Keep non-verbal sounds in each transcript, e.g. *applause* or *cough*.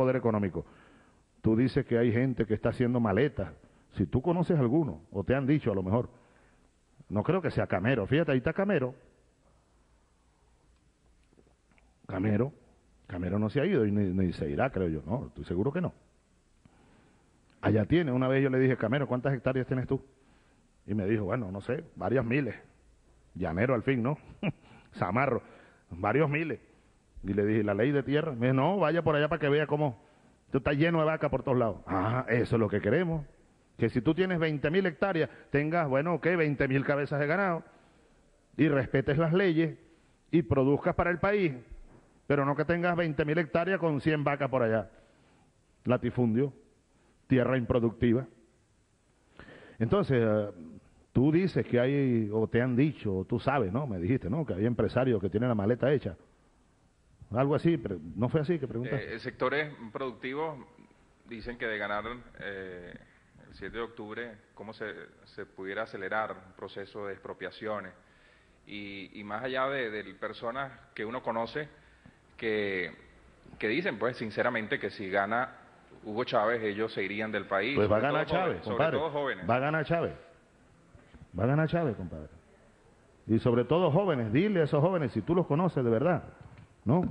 poder económico. Tú dices que hay gente que está haciendo maletas. Si tú conoces alguno, o te han dicho a lo mejor, no creo que sea Camero. Fíjate, ahí está Camero. Camero. Camero no se ha ido y ni, se irá, creo yo. No, estoy seguro que no. Allá tiene. Una vez yo le dije, Camero, ¿cuántas hectáreas tienes tú? Y me dijo, bueno, no sé, varias miles. Llanero al fin, ¿no? *laughs* Zamarro, varios miles. Y le dije, ¿la ley de tierra? Me dijo, no, vaya por allá para que vea cómo tú estás lleno de vaca por todos lados. Ah, eso es lo que queremos. Que si tú tienes 20 mil hectáreas, tengas, bueno, ¿qué? 20 mil cabezas de ganado y respetes las leyes y produzcas para el país, pero no que tengas 20 mil hectáreas con 100 vacas por allá. Latifundio, tierra improductiva. Entonces, eh, tú dices que hay, o te han dicho, o tú sabes, ¿no? Me dijiste, ¿no? Que hay empresarios que tienen la maleta hecha. Algo así, pero no fue así que preguntaste. Eh, sectores productivos dicen que de ganar eh, el 7 de octubre, cómo se, se pudiera acelerar un proceso de expropiaciones. Y, más allá de, personas que uno conoce que, que dicen, pues sinceramente, que si gana Hugo Chávez, ellos se irían del país. Pues va a ganar Chávez, compadre. Va a ganar Chávez. Va a ganar Chávez, compadre. Y sobre todo jóvenes, dile a esos jóvenes, si tú los conoces de verdad, ¿no?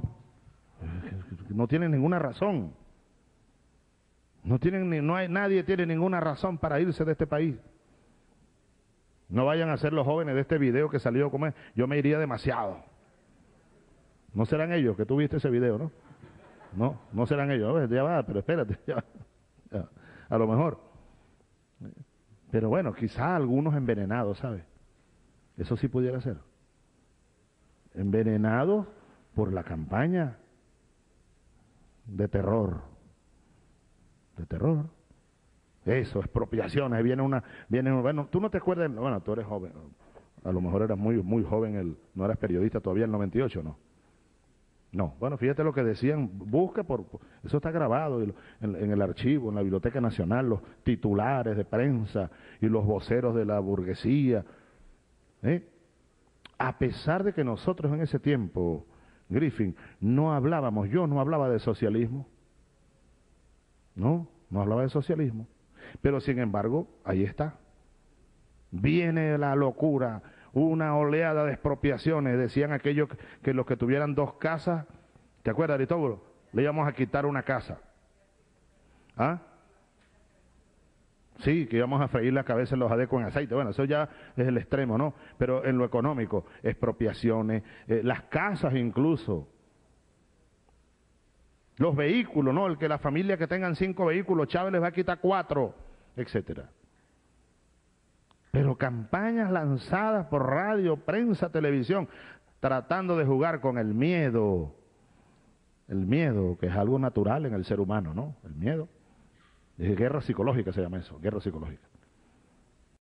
No tienen ninguna razón. No tienen no hay nadie tiene ninguna razón para irse de este país. No vayan a ser los jóvenes de este video que salió como es, yo me iría demasiado. No serán ellos que tú viste ese video, ¿no? No, no serán ellos. Ya va, pero espérate, *laughs* A lo mejor. Pero bueno, quizá algunos envenenados, ¿sabes? Eso sí pudiera ser. Envenenados por la campaña de terror. De terror. Eso, expropiaciones. Viene una, viene, bueno, tú no te acuerdas, bueno, tú eres joven, a lo mejor eras muy, muy joven, el, no eras periodista todavía en el 98, ¿no? No, bueno, fíjate lo que decían, busca por, eso está grabado en, en, el archivo, en la Biblioteca Nacional, los titulares de prensa y los voceros de la burguesía. ¿eh? A pesar de que nosotros en ese tiempo Griffin, no hablábamos, yo no hablaba de socialismo. No, no hablaba de socialismo. Pero sin embargo, ahí está. Viene la locura, una oleada de expropiaciones. Decían aquellos que los que tuvieran dos casas, ¿te acuerdas, Aristóbulo? Le íbamos a quitar una casa. ¿Ah? Sí, que íbamos a freír la cabeza en los adecos en aceite. Bueno, eso ya es el extremo, ¿no? Pero en lo económico, expropiaciones, eh, las casas incluso, los vehículos, ¿no? El que la familia que tengan cinco vehículos, Chávez les va a quitar cuatro, etcétera. Pero campañas lanzadas por radio, prensa, televisión, tratando de jugar con el miedo. El miedo, que es algo natural en el ser humano, ¿no? El miedo. Guerra psicológica se llama eso, guerra psicológica.